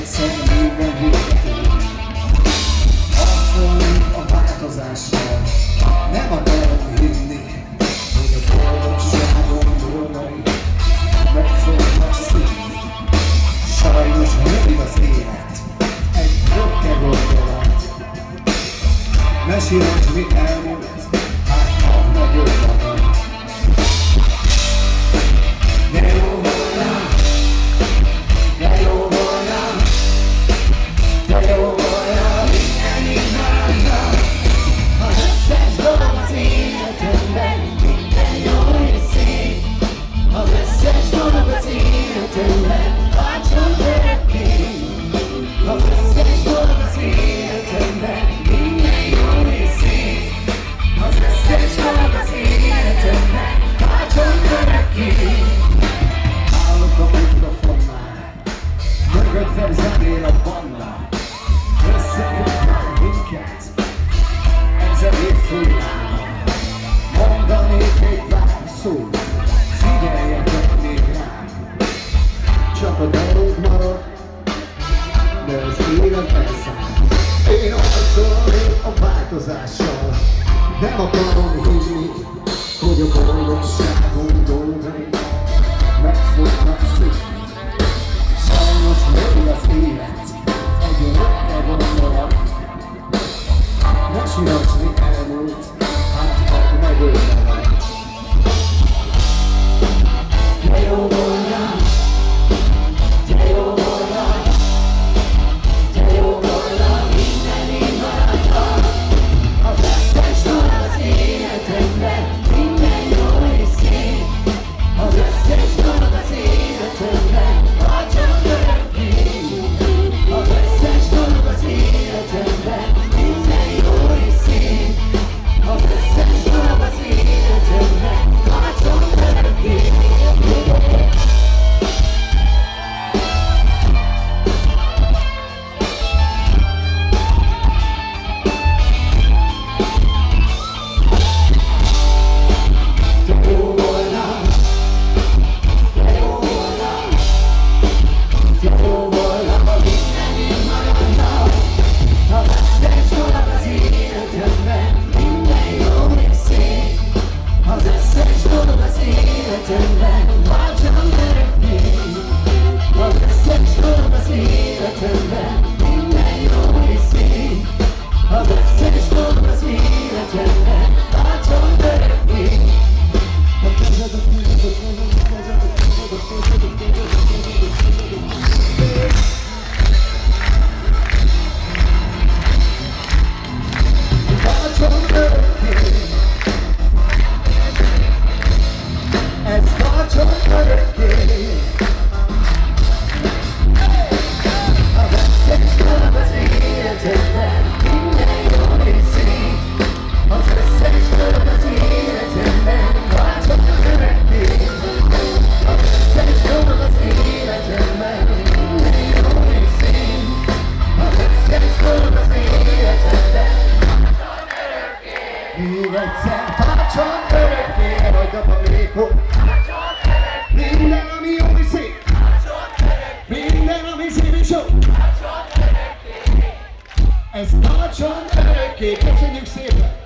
egyszer minden büntető. Harcolunk a változásra, nem akarom hinni, hogy a boldogságon dolgai meg fognak szívni. Sajnos rövid az élet, egy rökke gondolat. Mesél, hogy mi elmúlt, végleg megszáll Én harcolni a változással. Nem akarom hinni, hogy a boldog sem gondolni Megfog, megszük Sajnos még az élet Egy rögtön van marad Ne siracs Még egyszer tartson örökké, hagyd a palékot. Minden, ami jó és szép. Minden, ami szép. Ez tartson örökké. Köszönjük szépen!